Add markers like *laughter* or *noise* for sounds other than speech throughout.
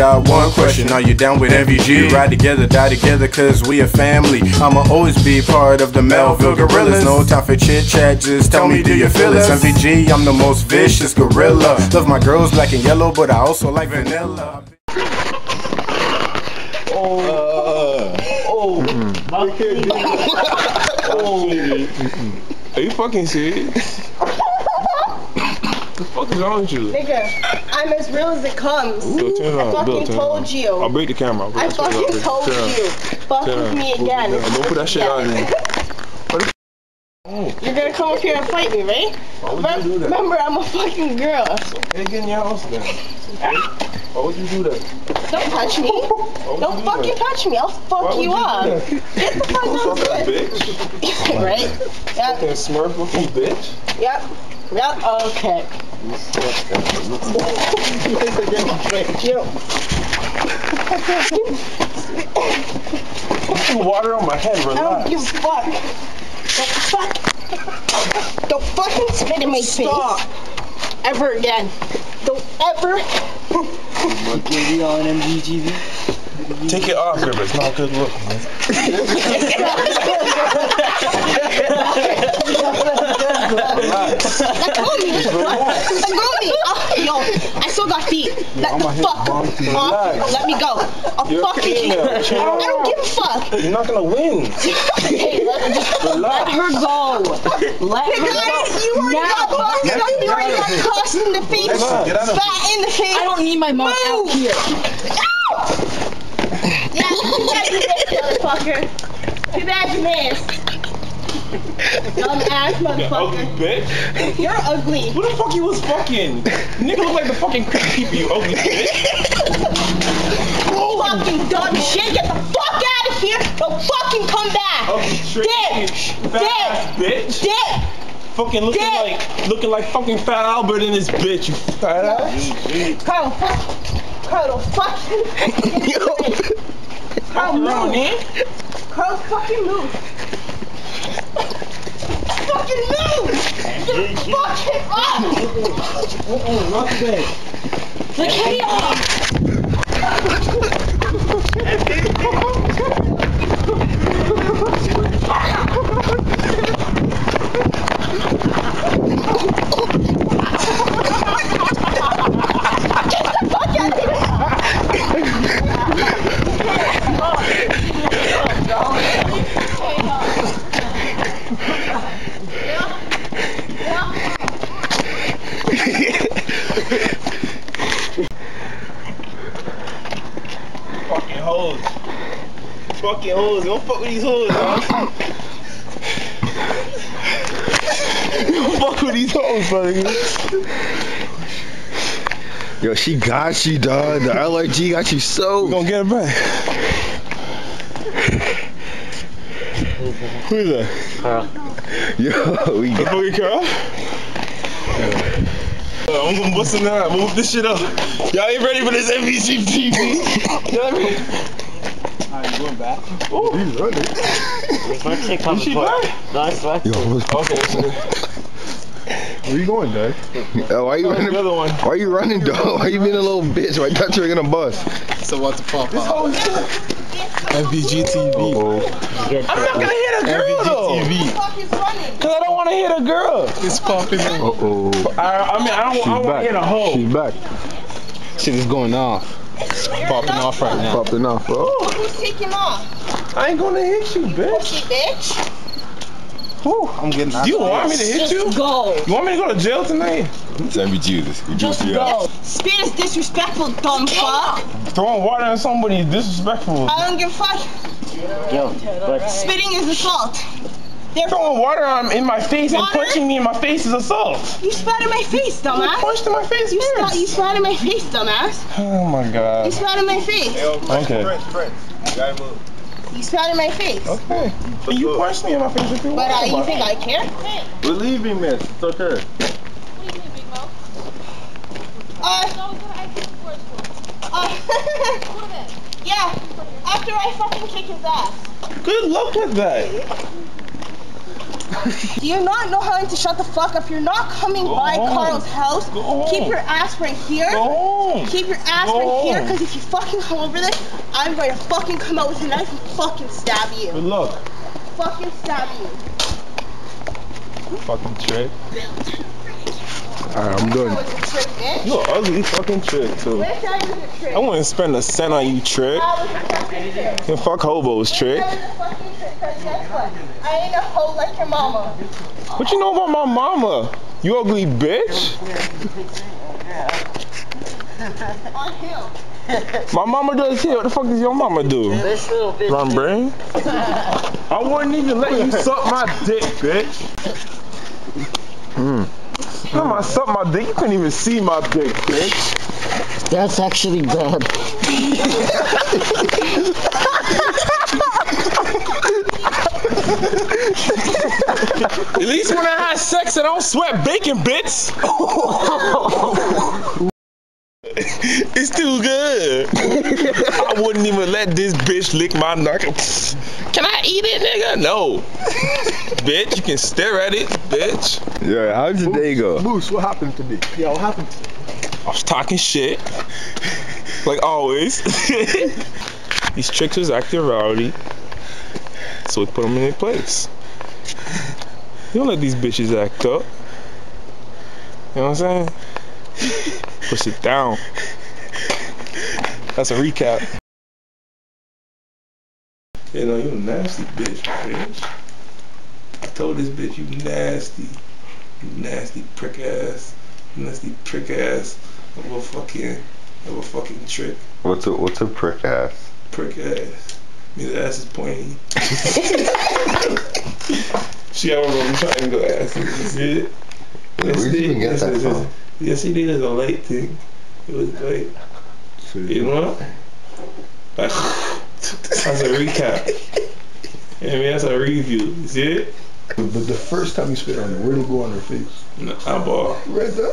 got one question. Are you down with MVG? Ride together, die together, cause we a family. I'ma always be part of the Melville Gorillaz. No time for chit chat, just tell me, do you feel it? MVG, I'm the most vicious gorilla. Love my girls black and yellow, but I also like vanilla. Oh, oh, *laughs* oh. Are you fucking serious? The fuck is wrong with you? Nigga, I'm as real as it comes. Bill, turn I on. fucking Bill, told on. you. I'll break the camera. I'll break I that shit up. fucking told Turn it on. you. Fuck Turn with me again. Don't put that shit on me. *laughs* You're gonna come up here and fight me, right? Why would you do that? Remember, I'm a fucking girl. Hey, get in your house then. *laughs* Why would you do that? Don't touch me. Don't you do fucking that? touch me. I'll fuck you do up. Get the fuck out of here. bitch. *laughs* Right? Yep. Fucking smurf looking bitch. Yep. Yep. Okay. Fucking water on my head. I don't Relax. give a fuck. Don't fuck. Don't fucking spit in my Stop. face. Ever again. Don't ever. On MGTV. Take it off, River. It's not a good look. man. *laughs* *laughs* Relax. Let go of me. Let go of me. Oh, yo, I still got feet. Let the fuck off. Relax. Let me go. I'll You're fucking kick you. female. Chill I don't give a fuck. You're not gonna win. Hey, let, just let her go. Let her go. You already got fucked up. You already got cussed in the face. Get out of Fat in the face. I don't need my mom out Move. here. Yeah, too bad you missed, motherfucker. Too bad you missed. Dumb ass You ugly motherfucker. bitch. You're ugly. Who the fuck you was fucking? Nigga look like the fucking creep people, you ugly bitch. Fucking dumb shit. Get the fuck out of here. Don't fucking come back. Ugly. Dip. Fat bitch. Dip. Fucking looking Dick. like looking like fucking Fat Albert in this bitch, you fat ass. Carl, fuck. Carl, fuck. *laughs* Carl, Fucking wrong, move. man. Carl, fucking move. Fucking move. Fucking up. Not today. Like, hey, *laughs* Fucking hoes. Don't fuck with these hoes, huh? *laughs* Don't fuck with these hoes, buddy. Yo, she got you, dog. The LRG got you We so. gonna get it back. Who is that? Carl. Yo, we The got. fucking Carl? Uh, I'm gonna bust in there. Move this shit up. Y'all ain't ready for this MVG TV. *laughs* Y'all ready? Alright, you going back? My chick Is coming she for back? No, it's back. Yo, what's- Okay, listen. where you going, dog? Yo, why are you The running? other one. Why are you running, dog? Why are you being a little bitch? Why you thought you were gonna bust? So what the fuck? MVG TV. I'm not gonna hit a girl though. TV. Fuck is running. Cause I don't wanna hit a girl. It's popping. Uh oh. I, I mean, I don't, I don't wanna hit a hoe. She's back. Shit is going off. Popping off right now. Popping off, bro. Oh. Who's taking off? I ain't gonna hit you, bitch. Pussy bitch. I'm getting Do you want me to hit you? just go. You want me to go to jail tonight? Send me Jesus. You Just go. Spit is disrespectful, dumb fuck. Throwing water on somebody is disrespectful. I don't give a fuck. Yo, but Spitting is assault. Therefore, Throwing water on in my face and punching me in my face is assault. you spat in my face, dumbass. You punched in my face You spat, you spat in my face, dumbass. Oh my You god. spat in my face. Okay. You spat in my face. Okay. But you punched me in my face if you But uh, you think I care? We're leaving, miss. It's okay. What are you doing, Big *sighs* Uh, *laughs* uh, *laughs* yeah. After I fucking kick his ass. Good luck with that. *laughs* Do you not know how to shut the fuck up? You're not coming by home. Carl's house. Go home. Keep your ass right here. Go home. Keep your ass Go right here, because if you fucking come over there, I'm going to fucking come out with a knife and fucking stab you. Good luck. Fucking stab you. Fucking trick. Alright, I'm done. That was trick. You an ugly fucking trick too. Bitch, that was a trick. I wouldn't spend a cent on you, trick. That was a fucking trick. And fuck hobos, trick. A trick, because what? I ain't a hoe like your mama. What you know about my mama? You ugly bitch. On him. My mama does here. What the fuck does your mama do? This little bitch. Run brain? I wouldn't even let you suck my dick, bitch. Hmm. Time I suck my dick, you couldn't even see my dick, bitch. That's actually bad. *laughs* At least when I have sex, I don't sweat bacon bits. it's too good. I wouldn't even let this bitch lick my knuckles. Can I eat it, nigga? No. bitch, you can stare at it, bitch. Yeah, how'd your day go? Moose, what happened to me? Yeah, what happened? to me? I was talking shit. Like always. *laughs* These tricks was acting rowdy. So we put them in their place. You don't let these bitches act up. You know what I'm saying? *laughs* Push it down. That's a recap. You know, you a nasty bitch, bitch. I told this bitch you nasty. You nasty prick ass. Nasty prick ass of a fucking of a fucking trick. What's a what's a prick ass? Prick ass. Means ass is pointy. *laughs* she got one of them triangle asses. You see it? Where'd you even get Yes, that yes, from? yes. Yes, it is a light thing. It was great. You know? Like, that's a recap. Yeah, I mean, that's a review. You see it? But the first time you spit on her, where'd it go on her face? No, eyeball. Right there.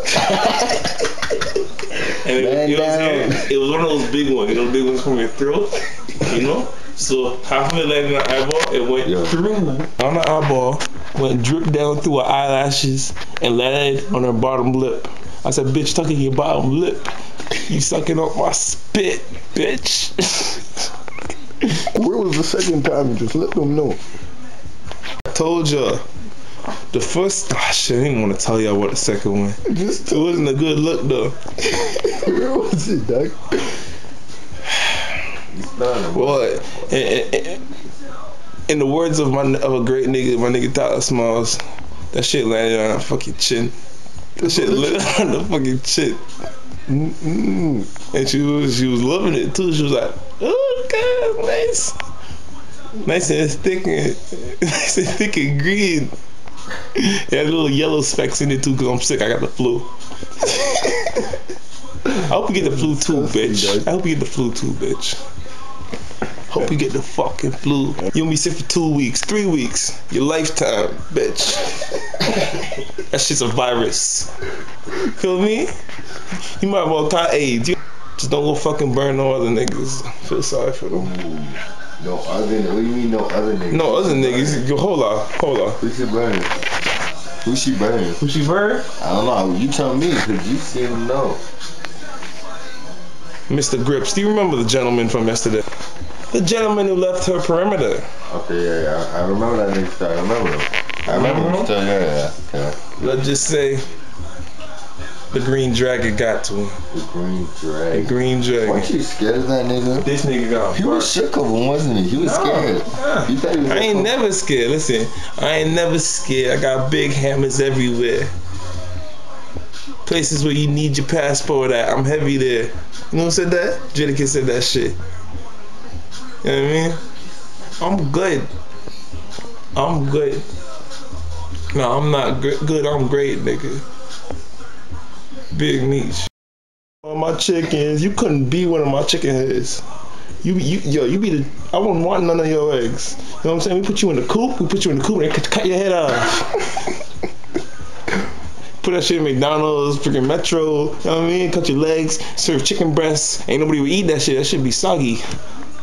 And it, Man you know what I'm down. saying? It was one of those big ones, you know, big ones from your throat, you know? So half of it landed in the eyeball, it went Yeah. through on the eyeball, went drip down through her eyelashes, and landed on her bottom lip. I said, bitch, tucking your bottom lip. You sucking up my spit, bitch. Where was the second time? Just let them know. I told ya. The first, ah, shit, I didn't want to tell y'all what the second one. Just It wasn't a good look though. *laughs* where was it, Doug? What? In, in, in the words of my of a great nigga, my nigga Tyler Smallz, that shit landed on her fucking chin. That shit landed on the fucking chin. Mm-mm. And she was she was loving it too. She was like, oh god, nice. Nice and thick and *laughs* nice and thick and green. Had little yellow specks in it too because I'm sick. I got the flu. *laughs* I hope you get the flu too, bitch. I hope you get the flu too, bitch. Hope you get the fucking flu. You'll be sick for two weeks, three weeks, your lifetime, bitch. that shit's a virus. Feel me? You might well caught AIDS. You just don't go fucking burn no other niggas. Feel sorry for them. No other. What do you mean no other niggas? No other niggas. Yo, hold on, hold on. Who she burning? Who she burning? Who she burn? I don't know. You tell me, cause you seem to know. Mr. Grips. Do you remember the gentleman from yesterday? The gentleman who left her perimeter. Okay, yeah, yeah. I remember that nigga. Still. I remember him. I remember him? Still, yeah, yeah. yeah. Let's just say the green dragon got to him. The green dragon. The green dragon. Weren't you scared of that nigga? This nigga got He was shook of him, wasn't he? He was No, scared. nah. You thought he was I ain't never scared. Listen, I ain't never scared. I got big hammers everywhere. Places where you need your passport at. I'm heavy there. You know who said that? Jadakiss said that shit. You know what I mean? I'm good. I'm good. No, I'm not good. I'm great, nigga. Big meat. All my chickens, you couldn't be one of my chicken heads. You, you, yo, you be the. I wouldn't want none of your eggs. You know what I'm saying? We put you in the coop. We put you in the coop and cut, cut your head off. *laughs* put that shit in McDonald's, freaking Metro. You know what I mean? Cut your legs. Serve chicken breasts. Ain't nobody would eat that shit. That should be soggy.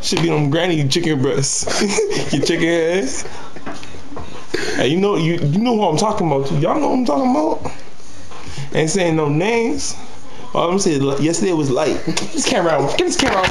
Should be them granny chicken breasts. *laughs* your chicken head. Hey, you know you you know who I'm talking about. Y'all know what I'm talking about. Ain't saying no names. All I'm saying, yesterday was light. Get this camera out. Get this camera out.